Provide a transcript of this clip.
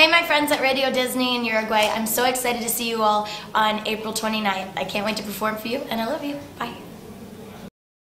Hey, my friends at Radio Disney in Uruguay. I'm so excited to see you all on April 29th. I can't wait to perform for you, and I love you. Bye.